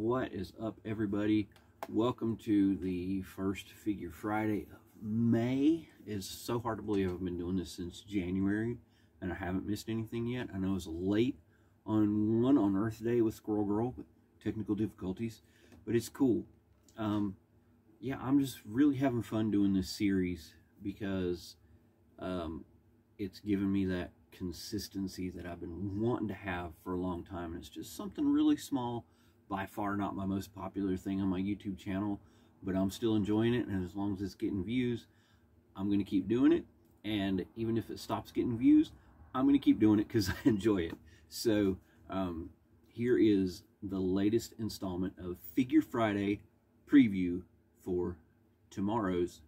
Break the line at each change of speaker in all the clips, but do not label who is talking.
What is up, everybody? Welcome to the first Figure Friday of May. It's so hard to believe I've been doing this since January and I haven't missed anything yet. I know it's late on one on Earth Day with Squirrel Girl, but technical difficulties, but it's cool. Um, yeah, I'm just really having fun doing this series because um, it's given me that consistency that I've been wanting to have for a long time. And it's just something really small, by far not my most popular thing on my YouTube channel, but I'm still enjoying it. And as long as it's getting views, I'm going to keep doing it. And even if it stops getting views, I'm going to keep doing it because I enjoy it. So um, here is the latest installment of Figure Friday preview for tomorrow's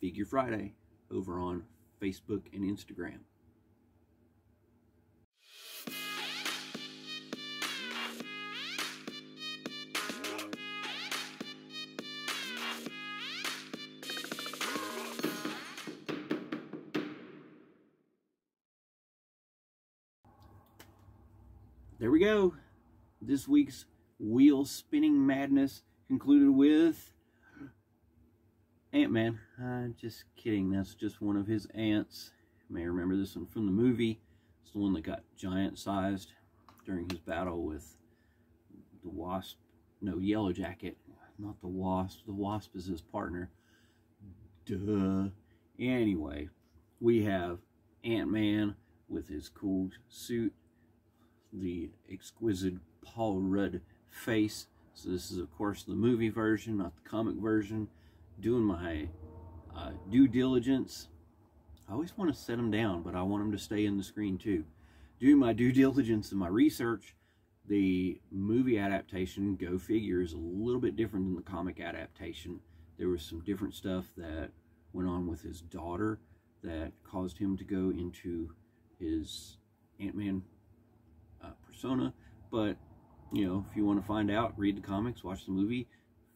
Figure Friday over on Facebook and Instagram. There we go. This week's wheel spinning madness concluded with Ant-Man. Uh, just kidding. That's just one of his ants. You may remember this one from the movie. It's the one that got giant-sized during his battle with the Wasp. No, Yellow Jacket. Not the Wasp. The Wasp is his partner. Duh. Anyway, we have Ant-Man with his cool suit. The exquisite Paul Rudd face. So this is, of course, the movie version, not the comic version doing my uh, due diligence. I always want to set them down, but I want them to stay in the screen too. Doing my due diligence and my research, the movie adaptation, go figure, is a little bit different than the comic adaptation. There was some different stuff that went on with his daughter that caused him to go into his Ant-Man uh, persona. But, you know, if you want to find out, read the comics, watch the movie,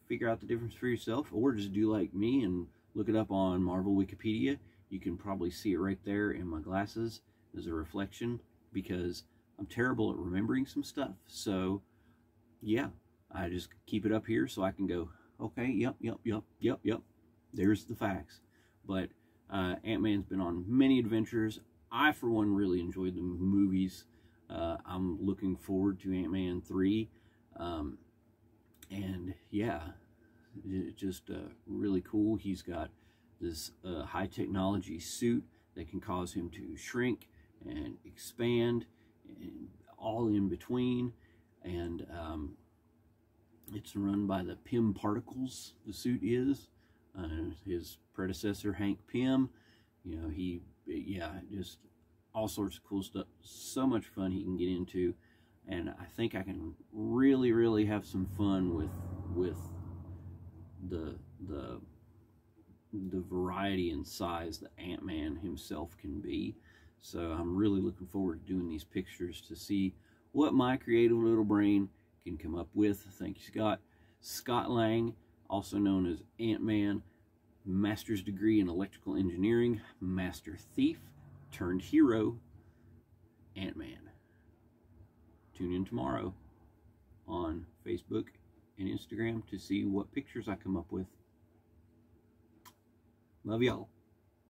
figure out the difference for yourself or just do like me and look it up on Marvel Wikipedia. You can probably see it right there in my glasses as a reflection because I'm terrible at remembering some stuff. So, yeah, I just keep it up here so I can go, okay, yep, yep, yep, yep, yep. There's the facts. But uh, Ant-Man's been on many adventures. I, for one, really enjoyed the movies. Uh, I'm looking forward to Ant-Man 3. Um, and yeah, just uh, really cool. He's got this uh, high technology suit that can cause him to shrink and expand and all in between. And um, it's run by the Pym Particles, the suit is. Uh, his predecessor, Hank Pym, you know, he, yeah, just all sorts of cool stuff. So much fun he can get into. And I think I can really, really have some fun with, with the the the variety and size that Ant-Man himself can be. So I'm really looking forward to doing these pictures to see what my creative little brain can come up with. Thank you, Scott. Scott Lang, also known as Ant-Man, master's degree in electrical engineering, master thief turned hero, Ant-Man. Tune in tomorrow on Facebook and Instagram to see what pictures I come up with. Love y'all.